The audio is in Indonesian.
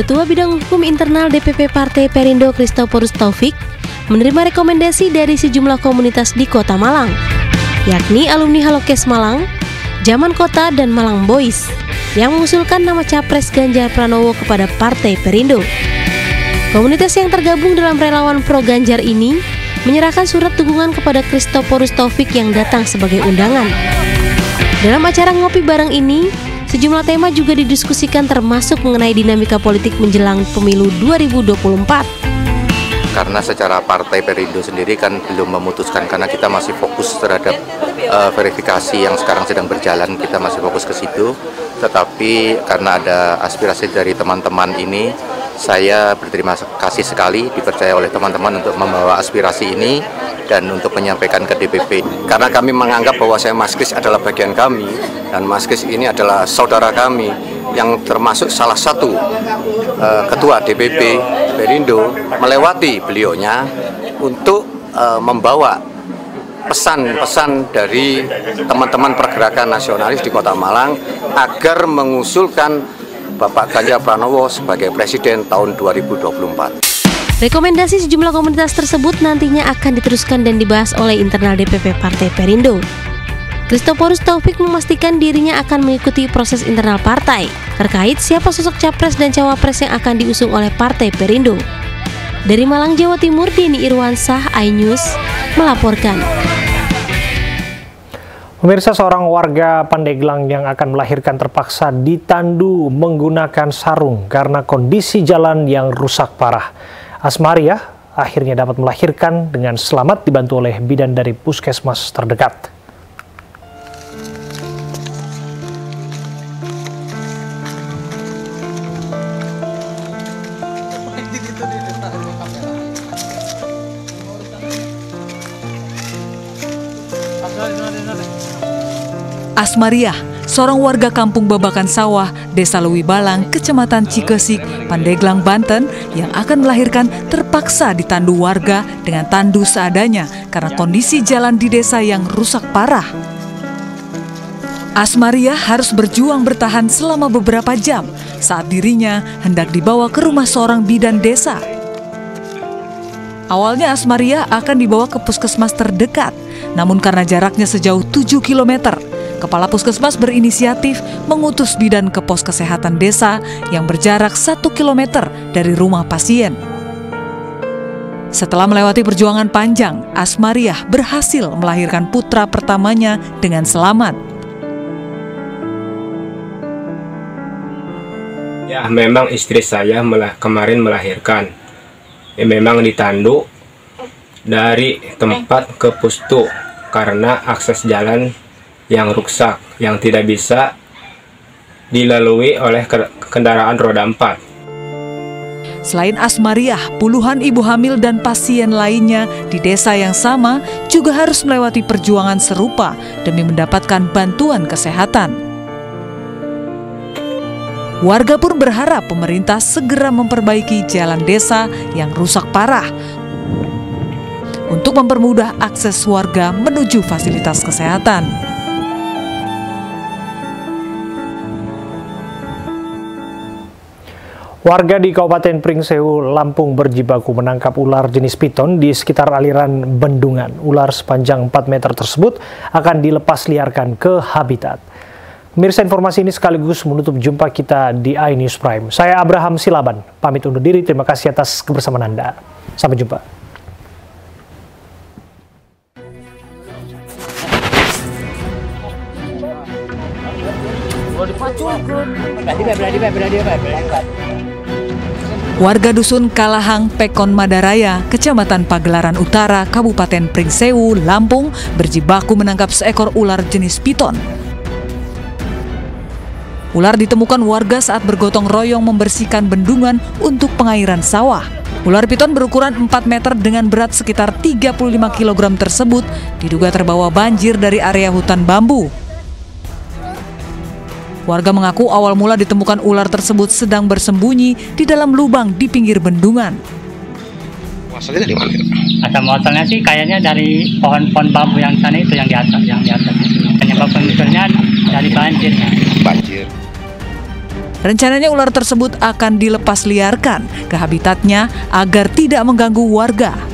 Ketua Bidang Hukum Internal DPP Partai Perindo Kristoporus Taufik menerima rekomendasi dari sejumlah komunitas di Kota Malang, yakni alumni Halokes Malang, Jaman Kota, dan Malang Boys, yang mengusulkan nama Capres Ganjar Pranowo kepada Partai Perindo. Komunitas yang tergabung dalam relawan pro Ganjar ini menyerahkan surat dukungan kepada Kristoporus Taufik yang datang sebagai undangan. Dalam acara ngopi bareng ini, Sejumlah tema juga didiskusikan termasuk mengenai dinamika politik menjelang pemilu 2024 karena secara partai Perindo sendiri kan belum memutuskan karena kita masih fokus terhadap uh, verifikasi yang sekarang sedang berjalan kita masih fokus ke situ. Tetapi karena ada aspirasi dari teman-teman ini saya berterima kasih sekali dipercaya oleh teman-teman untuk membawa aspirasi ini dan untuk menyampaikan ke DPP. Karena kami menganggap bahwa saya Maskis adalah bagian kami dan Maskis ini adalah saudara kami yang termasuk salah satu uh, ketua DPP Perindo melewati beliaunya untuk uh, membawa pesan-pesan dari teman-teman pergerakan nasionalis di Kota Malang agar mengusulkan Bapak Ganjar Pranowo sebagai presiden tahun 2024. Rekomendasi sejumlah komunitas tersebut nantinya akan diteruskan dan dibahas oleh internal DPP Partai Perindo. Kristoporus Taufik memastikan dirinya akan mengikuti proses internal partai terkait siapa sosok capres dan cawapres yang akan diusung oleh Partai Perindo. Dari Malang, Jawa Timur, Deni Irwansah, iNews, melaporkan. Pemirsa seorang warga Pandeglang yang akan melahirkan terpaksa ditandu menggunakan sarung karena kondisi jalan yang rusak parah. Asmaria akhirnya dapat melahirkan dengan selamat dibantu oleh bidan dari puskesmas terdekat. Asmaria seorang warga kampung Babakan Sawah, Desa Lewi Balang, Kecamatan Cikesik, Pandeglang, Banten yang akan melahirkan terpaksa ditandu warga dengan tandu seadanya karena kondisi jalan di desa yang rusak parah. Asmaria harus berjuang bertahan selama beberapa jam saat dirinya hendak dibawa ke rumah seorang bidan desa. Awalnya Asmaria akan dibawa ke puskesmas terdekat, namun karena jaraknya sejauh 7 kilometer, Kepala Puskesmas berinisiatif mengutus bidan ke pos kesehatan desa yang berjarak satu kilometer dari rumah pasien. Setelah melewati perjuangan panjang, Asmariah berhasil melahirkan putra pertamanya dengan selamat. Ya, memang istri saya melah, kemarin melahirkan. Ya, memang ditandu dari tempat ke pustu karena akses jalan yang rusak yang tidak bisa dilalui oleh kendaraan roda 4. Selain Asmariah, puluhan ibu hamil dan pasien lainnya di desa yang sama juga harus melewati perjuangan serupa demi mendapatkan bantuan kesehatan. Warga pun berharap pemerintah segera memperbaiki jalan desa yang rusak parah untuk mempermudah akses warga menuju fasilitas kesehatan. Warga di Kabupaten Pringsewu, Lampung berjibaku menangkap ular jenis piton di sekitar aliran bendungan. Ular sepanjang 4 meter tersebut akan dilepas liarkan ke habitat. Mirsa informasi ini sekaligus menutup jumpa kita di iNews Prime. Saya Abraham Silaban, pamit undur diri. Terima kasih atas kebersamaan Anda. Sampai jumpa. Warga Dusun Kalahang, Pekon Madaraya, Kecamatan Pagelaran Utara, Kabupaten Pringsewu, Lampung, berjibaku menangkap seekor ular jenis piton. Ular ditemukan warga saat bergotong royong membersihkan bendungan untuk pengairan sawah. Ular piton berukuran 4 meter dengan berat sekitar 35 kg tersebut diduga terbawa banjir dari area hutan bambu. Warga mengaku awal mula ditemukan ular tersebut sedang bersembunyi di dalam lubang di pinggir bendungan. Asalnya dari mana? Asal muasalnya sih kayaknya dari pohon-pohon bambu yang sana itu yang di atas, yang di atas. Penyebab munculnya dari banjirnya. Banjir. Rencananya ular tersebut akan dilepas liarkan ke habitatnya agar tidak mengganggu warga.